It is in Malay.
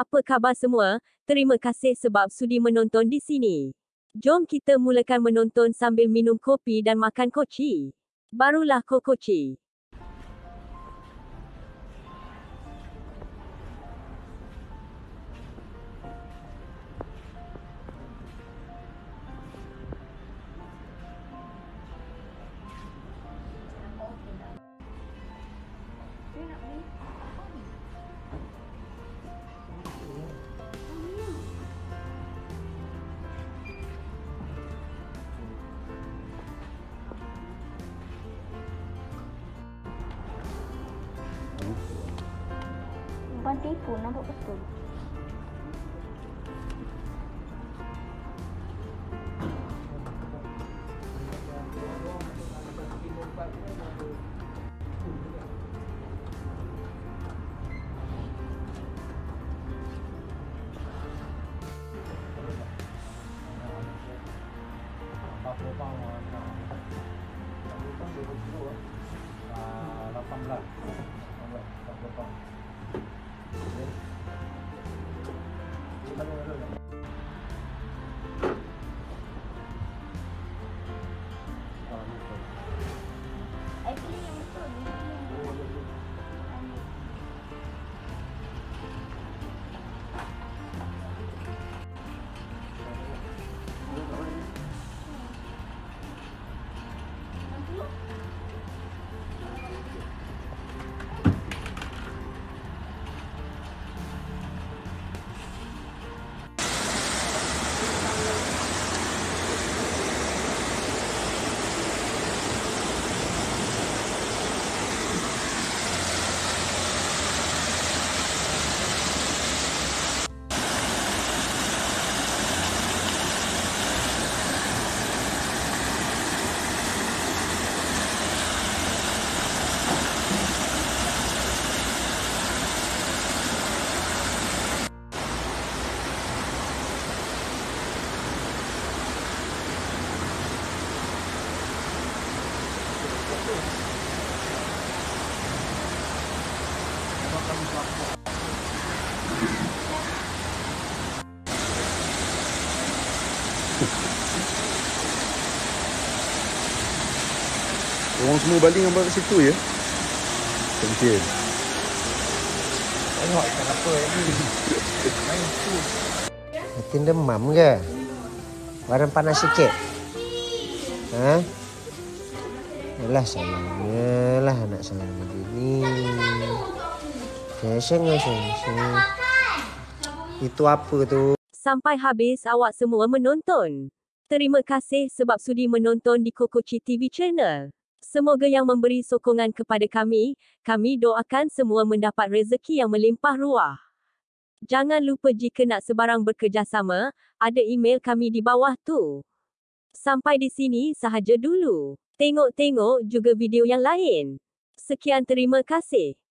apa khabar semua? Terima kasih sebab sudi menonton di sini. Jom kita mulakan menonton sambil minum kopi dan makan koci. Barulah kokoci. Bukan tipu, nampak betul. 长的，长的。他那个热的。Orang semua baling gambar kat situ je. Mungkin. Tengok ikan apa ni. Main tu. Makin demam ke? Badan panas sikit? Ha? Alah sayangnya lah anak saya begini. Seng seng seng. Itu apa tu? Sampai habis awak semua menonton. Terima kasih sebab sudi menonton di Kokoci TV channel. Semoga yang memberi sokongan kepada kami, kami doakan semua mendapat rezeki yang melimpah ruah. Jangan lupa jika nak sebarang bekerjasama, ada email kami di bawah tu. Sampai di sini sahaja dulu. Tengok-tengok juga video yang lain. Sekian terima kasih.